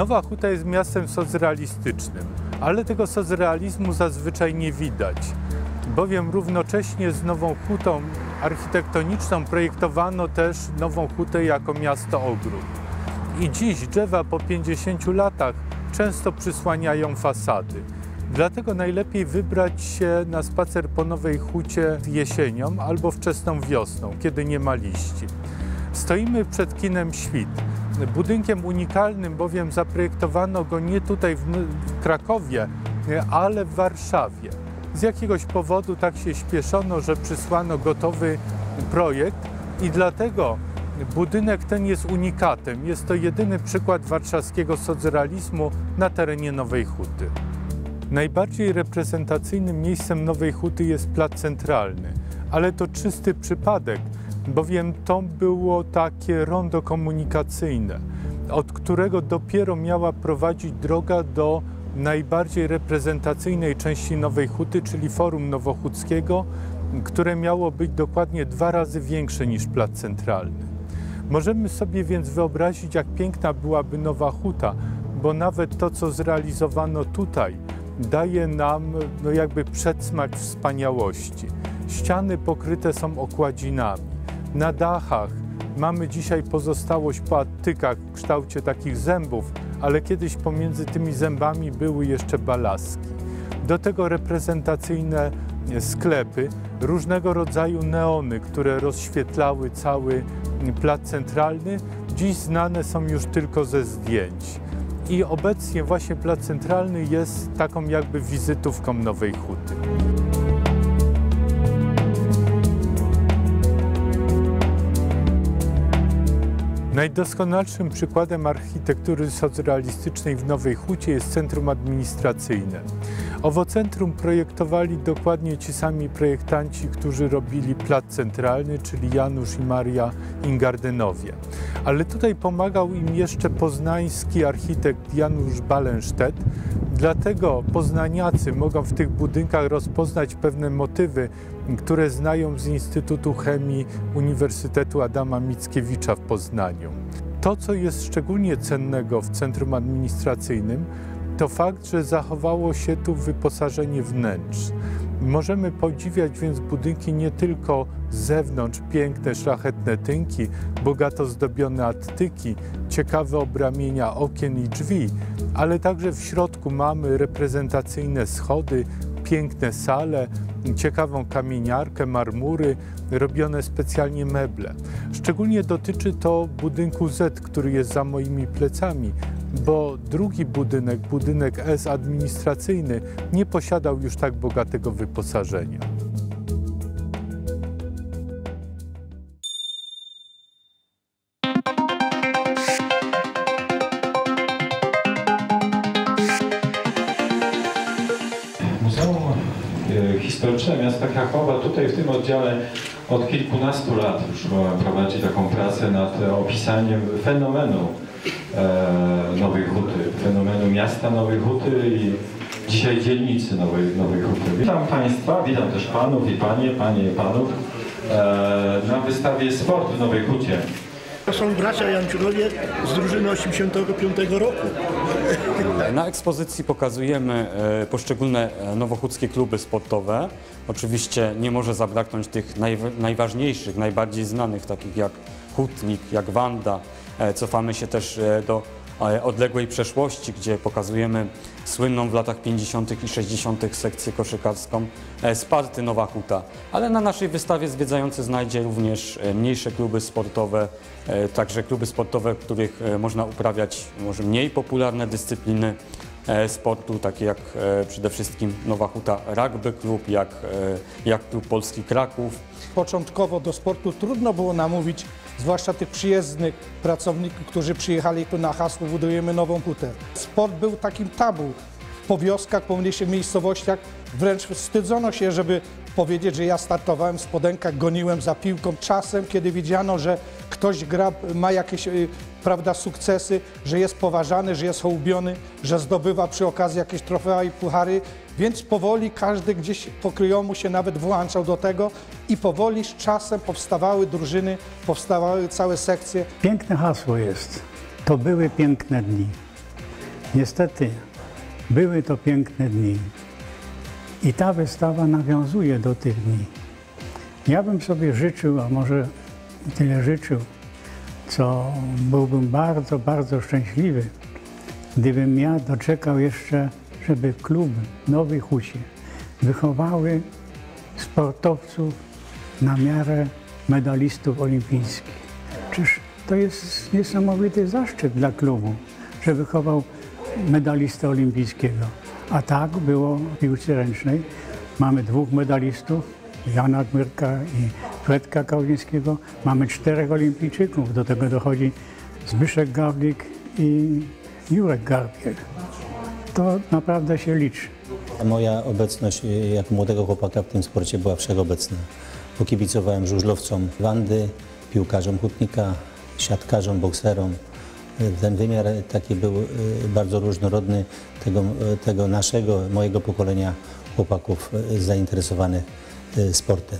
Nowa Huta jest miastem socrealistycznym, ale tego socrealizmu zazwyczaj nie widać, bowiem równocześnie z Nową Hutą architektoniczną projektowano też Nową Hutę jako miasto ogród. I dziś drzewa po 50 latach często przysłaniają fasady. Dlatego najlepiej wybrać się na spacer po Nowej Hucie jesienią albo wczesną wiosną, kiedy nie ma liści. Stoimy przed kinem Świt, budynkiem unikalnym, bowiem zaprojektowano go nie tutaj w Krakowie, ale w Warszawie. Z jakiegoś powodu tak się śpieszono, że przysłano gotowy projekt i dlatego budynek ten jest unikatem. Jest to jedyny przykład warszawskiego socrealizmu na terenie Nowej Huty. Najbardziej reprezentacyjnym miejscem Nowej Huty jest plac centralny, ale to czysty przypadek, bowiem to było takie rondo komunikacyjne, od którego dopiero miała prowadzić droga do najbardziej reprezentacyjnej części Nowej Huty, czyli Forum Nowochódzkiego, które miało być dokładnie dwa razy większe niż plac centralny. Możemy sobie więc wyobrazić, jak piękna byłaby Nowa Huta, bo nawet to, co zrealizowano tutaj, daje nam no jakby przedsmak wspaniałości. Ściany pokryte są okładzinami. Na dachach mamy dzisiaj pozostałość po attykach w kształcie takich zębów, ale kiedyś pomiędzy tymi zębami były jeszcze balaski. Do tego reprezentacyjne sklepy, różnego rodzaju neony, które rozświetlały cały plac centralny, dziś znane są już tylko ze zdjęć. I obecnie właśnie plac centralny jest taką jakby wizytówką Nowej Huty. Najdoskonalszym przykładem architektury socrealistycznej w Nowej Hucie jest centrum administracyjne. Owo centrum projektowali dokładnie ci sami projektanci, którzy robili plac centralny, czyli Janusz i Maria Ingardenowie. Ale tutaj pomagał im jeszcze poznański architekt Janusz Balensztet, Dlatego poznaniacy mogą w tych budynkach rozpoznać pewne motywy, które znają z Instytutu Chemii Uniwersytetu Adama Mickiewicza w Poznaniu. To, co jest szczególnie cennego w centrum administracyjnym, to fakt, że zachowało się tu wyposażenie wnętrz. Możemy podziwiać więc budynki nie tylko z zewnątrz, piękne, szlachetne tynki, bogato zdobione attyki, ciekawe obramienia okien i drzwi, ale także w środku mamy reprezentacyjne schody, piękne sale, ciekawą kamieniarkę, marmury, robione specjalnie meble. Szczególnie dotyczy to budynku Z, który jest za moimi plecami, bo drugi budynek, budynek S administracyjny, nie posiadał już tak bogatego wyposażenia. Muzeum e, Historyczne Miasta Krakowa tutaj w tym oddziale od kilkunastu lat już prowadzi taką pracę nad opisaniem fenomenu Nowej Huty, fenomenu miasta Nowej Huty i dzisiaj dzielnicy Nowej, Nowej Huty. Witam Państwa, witam też Panów i Panie, Panie i Panów na wystawie Sport w Nowej Hucie. To są bracia Janciurowie z drużyny 85 roku. Na ekspozycji pokazujemy e, poszczególne e, nowochódzkie kluby sportowe. Oczywiście nie może zabraknąć tych najważniejszych, najbardziej znanych, takich jak Hutnik, jak Wanda. E, cofamy się też do odległej przeszłości, gdzie pokazujemy słynną w latach 50. i 60. sekcję koszykarską Sparty Nowa Huta. Ale na naszej wystawie zwiedzający znajdzie również mniejsze kluby sportowe, także kluby sportowe, w których można uprawiać może mniej popularne dyscypliny sportu, takie jak przede wszystkim Nowa Huta Rugby jak, jak Klub Polski Kraków. Początkowo do sportu trudno było namówić zwłaszcza tych przyjezdnych pracowników, którzy przyjechali tu na hasło budujemy nową hutę. Sport był takim tabu po wioskach, po mniejszych miejscowościach. Wręcz wstydzono się, żeby powiedzieć, że ja startowałem w spodenkach, goniłem za piłką. Czasem, kiedy widziano, że ktoś gra, ma jakieś y, prawda, sukcesy, że jest poważany, że jest hołubiony, że zdobywa przy okazji jakieś trofea i puchary, więc powoli każdy gdzieś pokryjomu się nawet włączał do tego i powoli z czasem powstawały drużyny, powstawały całe sekcje. Piękne hasło jest. To były piękne dni. Niestety, były to piękne dni. I ta wystawa nawiązuje do tych dni. Ja bym sobie życzył, a może tyle życzył, co byłbym bardzo, bardzo szczęśliwy, gdybym ja doczekał jeszcze, żeby kluby Nowej Hucie wychowały sportowców na miarę medalistów olimpijskich. Czyż to jest niesamowity zaszczyt dla klubu, że wychował medalistę olimpijskiego. A tak było w piłce ręcznej. Mamy dwóch medalistów, Jana Gmyrka i Fredka Kałuzińskiego. Mamy czterech olimpijczyków. Do tego dochodzi Zbyszek Gawlik i Jurek Garbiel. To naprawdę się liczy. Moja obecność y, jako młodego chłopaka w tym sporcie była wszechobecna. Pokibicowałem żużlowcom Wandy, piłkarzom Hutnika, siatkarzom, bokserom. Ten wymiar taki był y, bardzo różnorodny tego, y, tego naszego, mojego pokolenia chłopaków zainteresowanych sportem.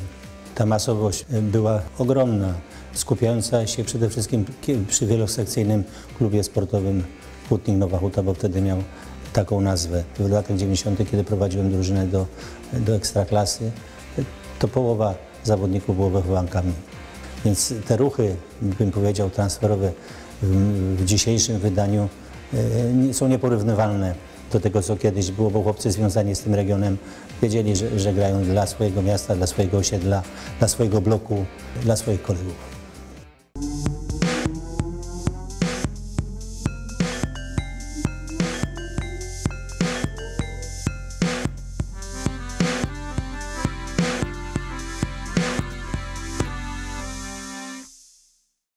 Ta masowość y, była ogromna, skupiająca się przede wszystkim przy wielosekcyjnym klubie sportowym Hutnik Nowa Huta, bo wtedy miał taką nazwę. W latach 90., kiedy prowadziłem drużynę do, do ekstraklasy, to połowa zawodników było wychowankami. Więc te ruchy, bym powiedział, transferowe w, w dzisiejszym wydaniu e, są nieporównywalne do tego, co kiedyś było, bo chłopcy związani z tym regionem wiedzieli, że, że grają dla swojego miasta, dla swojego osiedla, dla swojego bloku, dla swoich kolegów.